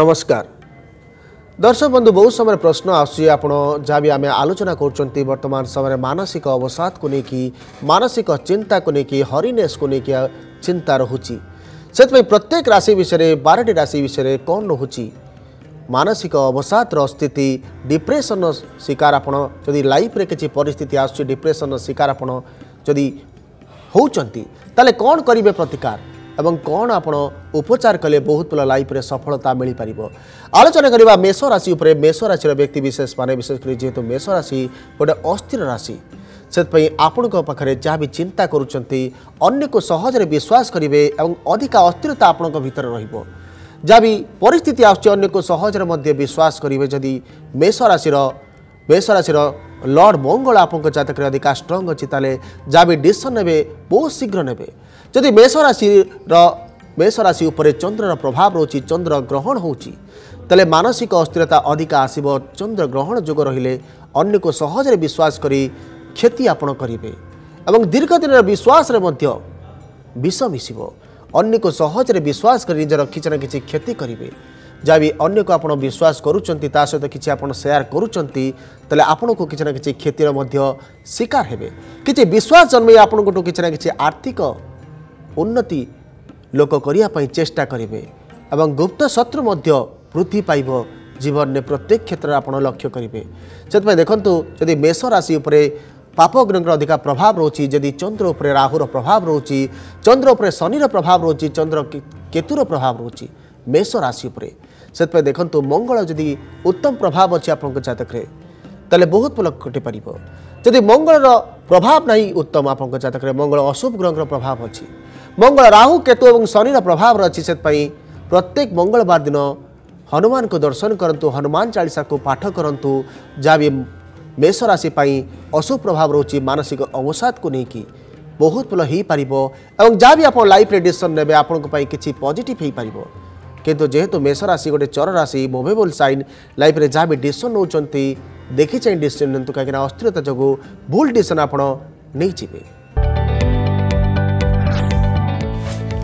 নমস্কার দর্শক বন্ধু বহু সময় প্রশ্ন আসছে আপনার যা বি আমি আলোচনা করছেন বর্তমান সময় মানসিক অবসাদকে নিয়ে মানসিক চিন্তাকে নিয়ে হরিনেসকে নিয়ে চিন্তা রহুচি সেপাই প্রত্যেক রাশি বিষয়ে বারোটি রাশি বিষয়ে কম রহুচি মানসিক অবসাদর স্থিতি ডিপ্রেসন শিকার আপনার যদি লাইফ্রে কিছু পরিস্থিতি আসছে ডিপ্রেসন শিকার আপনার যদি হচ্ছেন তাহলে কম করবে প্রতিকার ଏବଂ କ'ଣ ଆପଣ ଉପଚାର କଲେ ବହୁତ ଭଲ ଲାଇଫ୍ରେ ସଫଳତା ମିଳିପାରିବ ଆଲୋଚନା କରିବା ମେଷ ରାଶି ଉପରେ ମେଷ ରାଶିର ବ୍ୟକ୍ତିବିଶେଷମାନେ ବିଶେଷ କରି ଯେହେତୁ ମେଷ ରାଶି ଗୋଟେ ଅସ୍ଥିର ରାଶି ସେଥିପାଇଁ ଆପଣଙ୍କ ପାଖରେ ଯାହା ବି ଚିନ୍ତା କରୁଛନ୍ତି ଅନ୍ୟକୁ ସହଜରେ ବିଶ୍ୱାସ କରିବେ ଏବଂ ଅଧିକା ଅସ୍ଥିରତା ଆପଣଙ୍କ ଭିତରେ ରହିବ ଯାହା ବି ପରିସ୍ଥିତି ଆସୁଛି ଅନ୍ୟକୁ ସହଜରେ ମଧ୍ୟ ବିଶ୍ୱାସ କରିବେ ଯଦି ମେଷ ରାଶିର ମେଷ ରାଶିର ଲର୍ଡ଼ ମଙ୍ଗଳ ଆପଣଙ୍କ ଜାତକରେ ଅଧିକା ଷ୍ଟ୍ରଙ୍ଗ ଅଛି ତାହେଲେ ଯାହା ବି ଡିସିସନ୍ ନେବେ ବହୁତ ଶୀଘ୍ର ନେବେ जि मेषराशि उपरे चन्द्र र प्रभाव तले मानसिक अस्थिरता अधिक आस्र ग्रहण जु रे अन्यको सहजै विश्वास गरि क्षति आपे दीर्घदिन विश्वासले विष मिस अन्यको सहजै विश्वास गरिति जि अन्यको आप विश्वास गरुन चाहिँ तासहित्छ आज सेयर गर्ुन चाहिँ तपाईँको कि क्षति शिकार हेर्नु विश्वास जन्मि आपो न आर्थिक ଉନ୍ନତି ଲୋକ କରିବା ପାଇଁ ଚେଷ୍ଟା କରିବେ ଏବଂ ଗୁପ୍ତ ଶତ୍ରୁ ମଧ୍ୟ ବୃଦ୍ଧି ପାଇବ ଜୀବନରେ ପ୍ରତ୍ୟେକ କ୍ଷେତ୍ରରେ ଆପଣ ଲକ୍ଷ୍ୟ କରିବେ ସେଥିପାଇଁ ଦେଖନ୍ତୁ ଯଦି ମେଷ ରାଶି ଉପରେ ପାପଗ୍ରହଙ୍କର ଅଧିକା ପ୍ରଭାବ ରହୁଛି ଯଦି ଚନ୍ଦ୍ର ଉପରେ ରାହୁର ପ୍ରଭାବ ରହୁଛି ଚନ୍ଦ୍ର ଉପରେ ଶନିର ପ୍ରଭାବ ରହୁଛି ଚନ୍ଦ୍ର କେତୁର ପ୍ରଭାବ ରହୁଛି ମେଷ ରାଶି ଉପରେ ସେଥିପାଇଁ ଦେଖନ୍ତୁ ମଙ୍ଗଳ ଯଦି ଉତ୍ତମ ପ୍ରଭାବ ଅଛି ଆପଣଙ୍କ ଜାତକରେ ତାହେଲେ ବହୁତ ଭଲ ଘଟିପାରିବ ଯଦି ମଙ୍ଗଳର ପ୍ରଭାବ ନାହିଁ ଉତ୍ତମ ଆପଣଙ୍କ ଜାତକରେ ମଙ୍ଗଳ ଅଶୁଭ ଗ୍ରହଙ୍କର ପ୍ରଭାବ ଅଛି মঙ্গল রাহু কেতু এবং শনির প্রভাব ৰচিছত পই প্রত্যেক মঙ্গলবার দিন হনুমানক দৰ্শন কৰন্ত হনুমান চাৰীসা কো পাঠ কৰন্ত যাৱে মেষ ৰাশি পই অশুভ প্ৰভাৱ ৰচি মানসিক অবসাদ কো নেকি বহুত ফল হেই পৰিব আৰু যাৱে আপো লাইফ ৰে ডিসিশন নেবে আপোনক পই কিচি পজিটিভ হেই পৰিব কিন্তু যেহতো মেষ ৰাশি গটে চৰ ৰাশি মুভেবল চাইন লাইফ ৰে যাৱে ডিসিশন হোচন্তি দেখি চাই ডিসিশন তক কি অস্থিতা জগ ভুল ডিসিশন আপোন নেকি জীবে